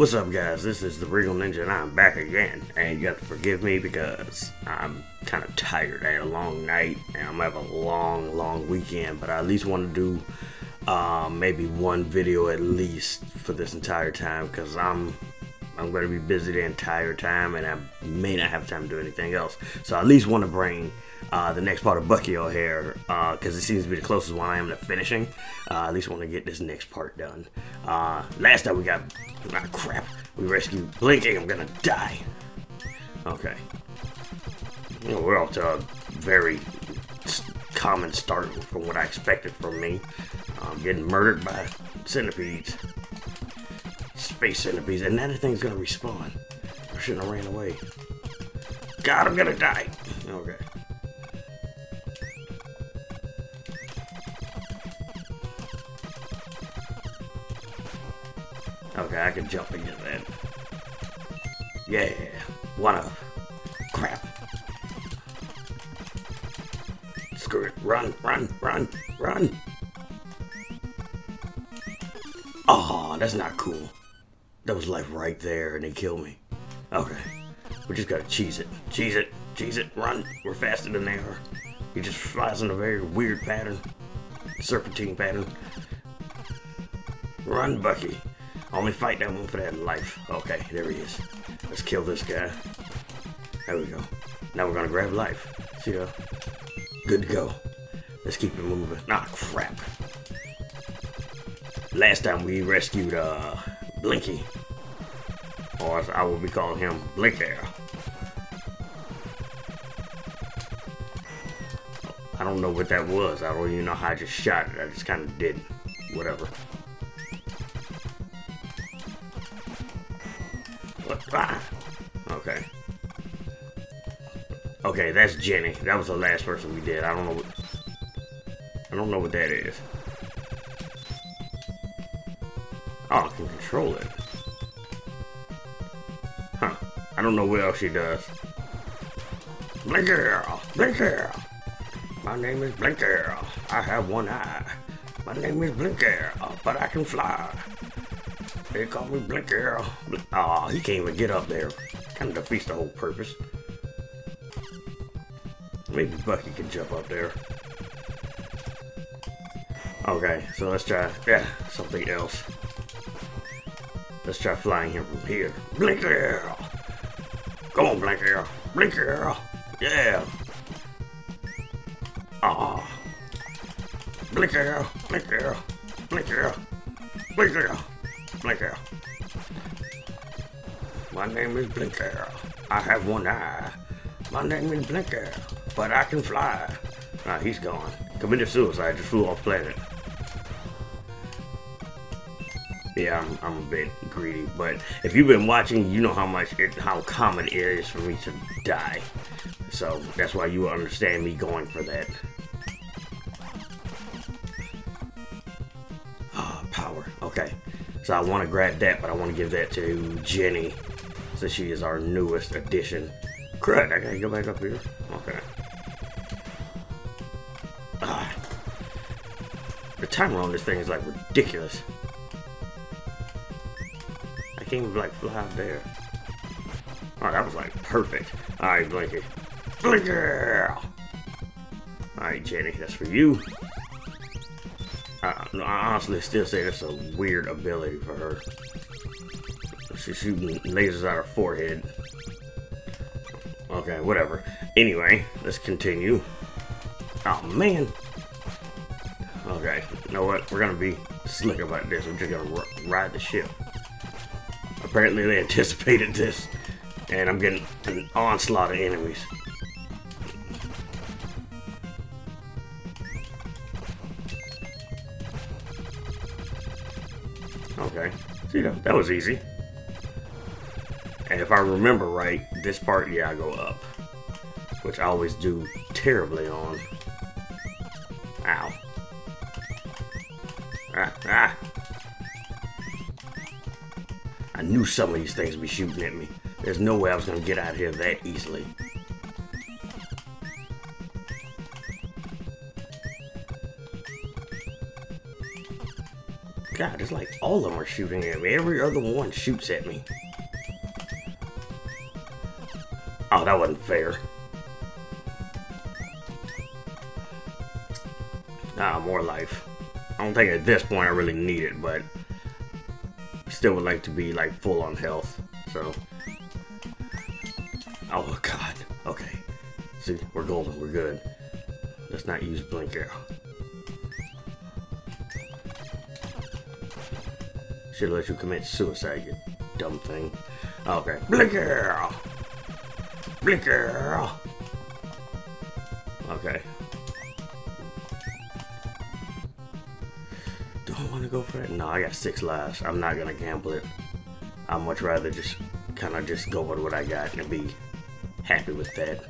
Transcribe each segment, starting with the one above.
What's up, guys? This is the Regal Ninja, and I'm back again. And you have to forgive me because I'm kind of tired. I had a long night, and I'm gonna have a long, long weekend. But I at least want to do um, maybe one video at least for this entire time because I'm I'm to be busy the entire time, and I may not have time to do anything else. So I at least want to bring uh, the next part of Bucky O'Hare because uh, it seems to be the closest one I am to finishing. Uh, at least want to get this next part done. Uh, last time we got, ah, crap, we rescued Blinky. I'm gonna die. Okay. We're off to a very common start from what I expected from me. I'm getting murdered by centipedes. Space centipedes, and that thing's gonna respawn. I shouldn't have ran away. God, I'm gonna die. Okay. Okay, I can jump get that. Yeah, one of. Crap. Screw it. Run, run, run, run. Oh, that's not cool. That was life right there, and they killed me. Okay. We just gotta cheese it. Cheese it. Cheese it. Run. We're faster than they are. He just flies in a very weird pattern. Serpentine pattern. Run, Bucky. Only fight that one for that life. Okay, there he is. Let's kill this guy. There we go. Now we're gonna grab life. See ya. Good to go. Let's keep it moving. Ah, crap. Last time we rescued, uh, Blinky. Or I will be calling him, Blinker. I don't know what that was. I don't even know how I just shot it. I just kind of did. Whatever. Okay, that's Jenny. That was the last person we did. I don't know what... I don't know what that is. Oh, I can control it. Huh. I don't know what else she does. Blinker! Blinker! My name is Blinker. I have one eye. My name is Blinker, but I can fly. They call me Blinker. Aw, oh, he can't even get up there. Kind of defeats the whole purpose. Maybe Bucky can jump up there. Okay, so let's try, yeah, something else. Let's try flying him from here. Blinker! Come on, Blinker! Blinker! Yeah! Ah! Blinker! Blinker! Blinker! Blinker! Blinker. My name is Blinker. I have one eye. My name is Blinker, but I can fly. Ah, he's gone. Committed suicide, just flew off planet. Yeah, I'm, I'm a bit greedy, but if you've been watching, you know how much it, how common it is for me to die. So that's why you understand me going for that. Ah, oh, power. Okay. So I want to grab that, but I want to give that to Jenny, so she is our newest addition. Crud, I gotta go back up here. Okay. Timer on this thing is like ridiculous. I can't even like fly up there. Oh, that was like perfect. Alright, Blinky. Blinker! Alright, Jenny, that's for you. Uh, I, I honestly still say that's a weird ability for her. She's shooting lasers out her forehead. Okay, whatever. Anyway, let's continue. Oh, man. Okay, you know what? We're gonna be slick about this. We're just gonna ride the ship. Apparently they anticipated this. And I'm getting an onslaught of enemies. Okay. See, that, that was easy. And if I remember right, this part, yeah, I go up. Which I always do terribly on. Ah, ah. I knew some of these things would be shooting at me. There's no way I was going to get out of here that easily. God, it's like all of them are shooting at me. Every other one shoots at me. Oh, that wasn't fair. Ah, more life. I don't think at this point I really need it, but still would like to be like full on health. So, oh god. Okay, see, we're golden. We're good. Let's not use blink arrow. Should let you commit suicide, you dumb thing. Okay, blink arrow. Blink arrow. Okay, want to go for it. No, I got six lives. I'm not gonna gamble it. I'd much rather just kind of just go with what I got and be happy with that.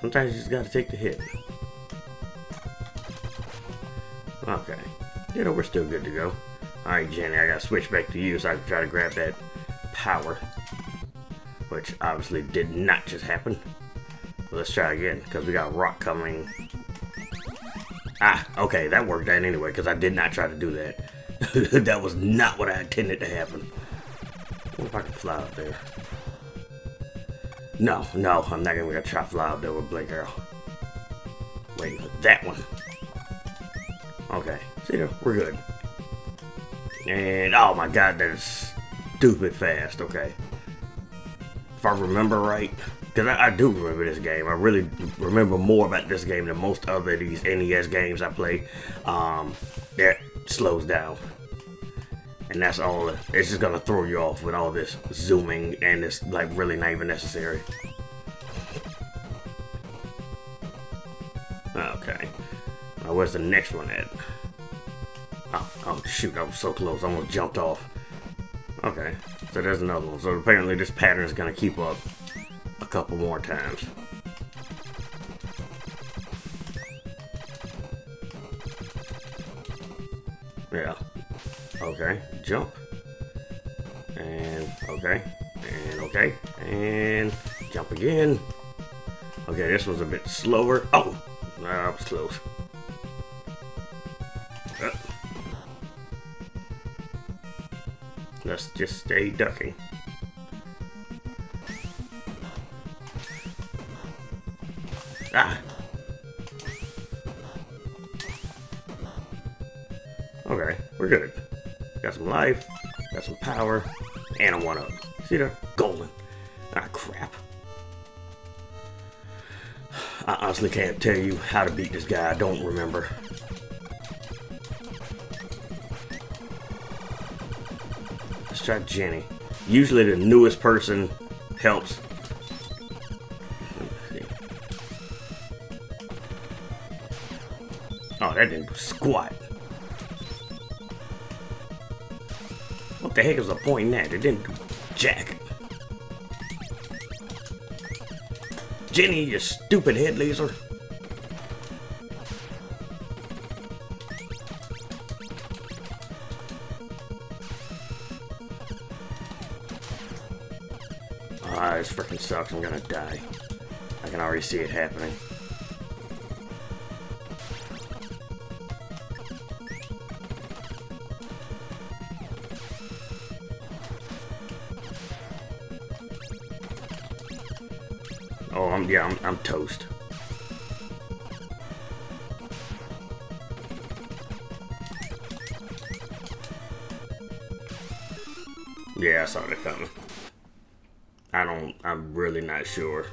Sometimes you just gotta take the hit. Okay. You know, we're still good to go. Alright, Jenny, I gotta switch back to you so I can try to grab that power. Which obviously did not just happen. Let's try again, because we got rock coming. Ah, okay, that worked out anyway, because I did not try to do that. that was not what I intended to happen. What if I can fly up there? No, no, I'm not gonna try to fly up there with Blink Arrow. Wait, that one. Okay, see there, we're good. And, oh my god, that is stupid fast, okay. If I remember right, because I, I, do remember this game. I really remember more about this game than most other these NES games I play. Um, that slows down. And that's all. It's just gonna throw you off with all this zooming, and it's like really not even necessary. Okay. Now where's the next one at? Oh, oh shoot! I was so close. I almost jumped off. Okay. So there's another one. So apparently this pattern is gonna keep up couple more times. Yeah. Okay. Jump. And okay. And okay. And jump again. Okay, this was a bit slower. Oh! That was close. Uh. Let's just stay ducking. Ah. Okay, we're good. Got some life, got some power, and a one-up. See there? Golden. Ah, crap. I honestly can't tell you how to beat this guy. I don't remember. Let's try Jenny. Usually the newest person helps Oh, that didn't squat. What the heck is the point in that? It didn't do jack. Jenny, you stupid head laser. Ah, this freaking sucks. I'm gonna die. I can already see it happening. I'm, toast. Yeah, I saw that coming. I don't, I'm really not sure.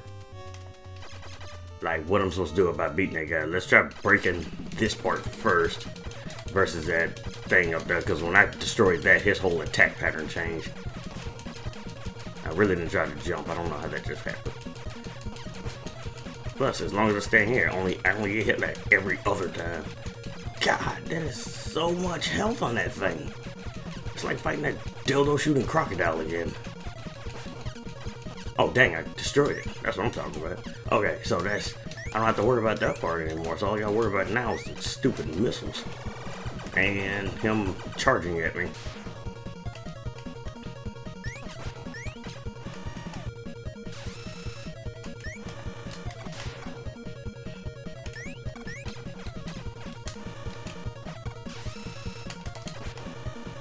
Like, what I'm supposed to do about beating that guy. Let's try breaking this part first versus that thing up there. Because when I destroyed that, his whole attack pattern changed. I really didn't try to jump. I don't know how that just happened. Plus, as long as I stay here, only I only get hit like every other time. God, that is so much health on that thing. It's like fighting that dildo shooting crocodile again. Oh, dang, I destroyed it. That's what I'm talking about. Okay, so that's... I don't have to worry about that part anymore. So all I gotta worry about now is the stupid missiles. And him charging at me.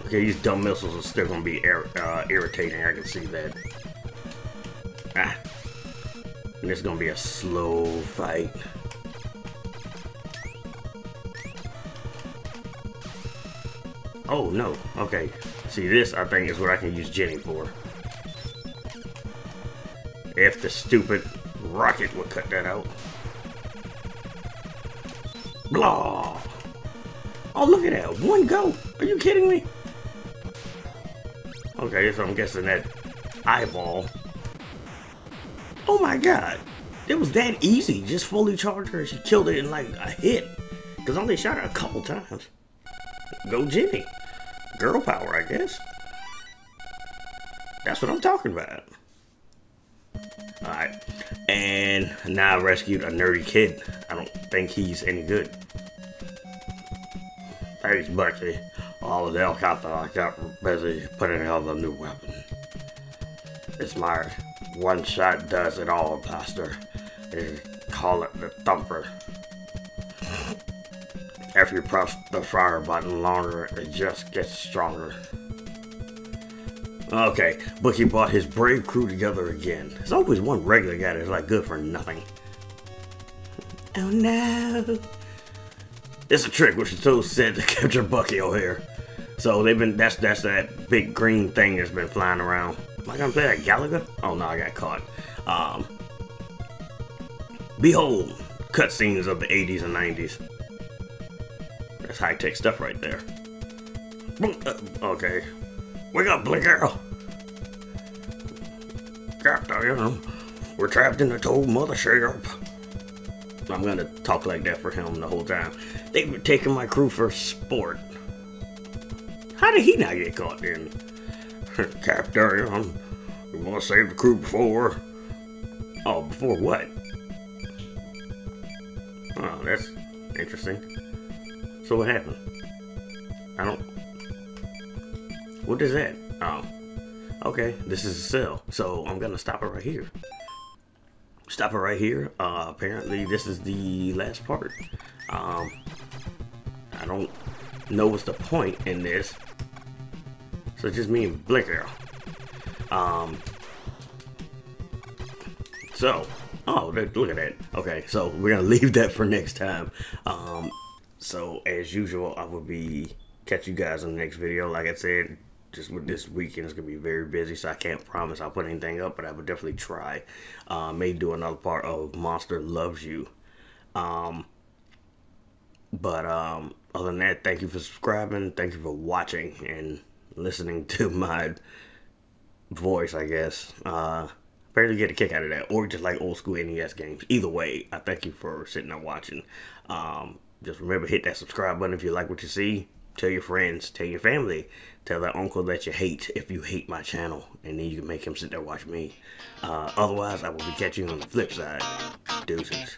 Okay, these dumb missiles are still gonna be ir uh, irritating. I can see that. Ah. And it's gonna be a slow fight. Oh no, okay. See this I think is what I can use Jenny for. If the stupid rocket would cut that out. Blah! Oh look at that, one go! Are you kidding me? Okay, so I'm guessing that eyeball. Oh my god! It was that easy, just fully charged her. And she killed it in like a hit. Because I only shot her a couple times. Go Jenny. Girl power, I guess. That's what I'm talking about. Alright. And now I rescued a nerdy kid. I don't think he's any good. Thanks, Bucky. All the helicopter I got busy putting out the new weapon. It's my one shot does it all, Blaster. They call it the Thumper. If you press the fire button longer, it just gets stronger. Okay, he brought his brave crew together again. There's always one regular guy that's like good for nothing. Oh no. It's a trick which is so said to capture Bucky O'Hare. So they've been that's that's that big green thing that's been flying around. Am I gonna play that Galaga? Oh no, I got caught. Um Behold, cutscenes of the 80s and 90s. That's high tech stuff right there. Uh, okay. Wake up, Blink Arrow. Know, we're trapped in the toad mothership. I'm gonna talk like that for him the whole time. They've been taking my crew for sport. How did he not get caught then? Captain, we want to save the crew before. Oh, before what? Oh, that's interesting. So what happened? I don't... What is that? Oh. Okay, this is a cell. So I'm gonna stop it right here. Stop it right here. Uh, apparently this is the last part. Um, I don't know what's the point in this. So it's just me and Arrow. Um, so, oh, look at that. Okay, so we're gonna leave that for next time. Um, so as usual, I will be catch you guys in the next video. Like I said, just with this weekend, it's gonna be very busy, so I can't promise I'll put anything up, but I will definitely try. Uh, may do another part of Monster Loves You. Um, but um, other than that, thank you for subscribing. Thank you for watching and listening to my voice, I guess. Uh, barely get a kick out of that, or just like old school NES games. Either way, I thank you for sitting there watching. Um, just remember, hit that subscribe button if you like what you see. Tell your friends, tell your family, tell that uncle that you hate if you hate my channel, and then you can make him sit there watch me. Uh, otherwise, I will be catching you on the flip side. Deuces.